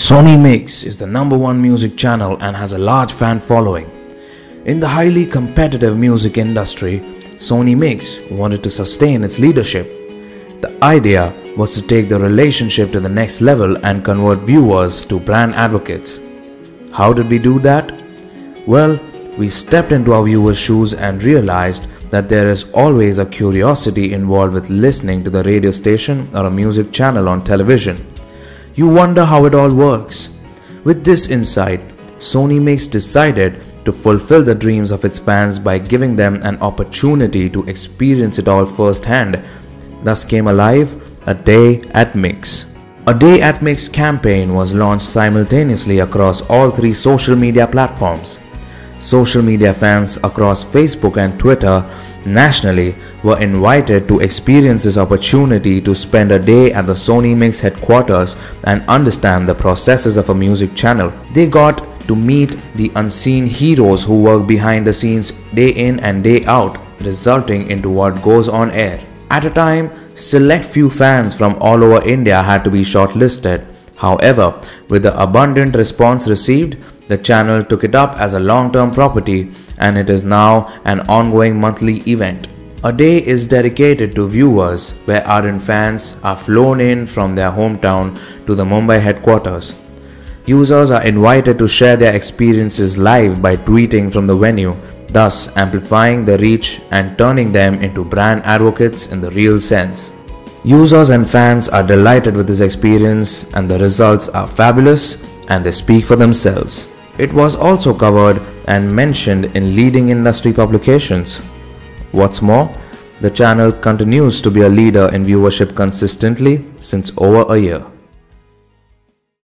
Sony Mix is the number one music channel and has a large fan following. In the highly competitive music industry, Sony Mix wanted to sustain its leadership. The idea was to take the relationship to the next level and convert viewers to brand advocates. How did we do that? Well, we stepped into our viewers' shoes and realized that there is always a curiosity involved with listening to the radio station or a music channel on television. You wonder how it all works. With this insight, Sony Mix decided to fulfill the dreams of its fans by giving them an opportunity to experience it all firsthand. Thus came alive a day at Mix. A Day at Mix campaign was launched simultaneously across all three social media platforms. Social media fans across Facebook and Twitter nationally were invited to experience this opportunity to spend a day at the Sony Mix headquarters and understand the processes of a music channel. They got to meet the unseen heroes who work behind the scenes day in and day out, resulting into what goes on air. At a time, select few fans from all over India had to be shortlisted. However, with the abundant response received, the channel took it up as a long-term property and it is now an ongoing monthly event. A day is dedicated to viewers where ardent fans are flown in from their hometown to the Mumbai headquarters. Users are invited to share their experiences live by tweeting from the venue, thus amplifying the reach and turning them into brand advocates in the real sense. Users and fans are delighted with this experience and the results are fabulous and they speak for themselves. It was also covered and mentioned in leading industry publications. What's more, the channel continues to be a leader in viewership consistently since over a year.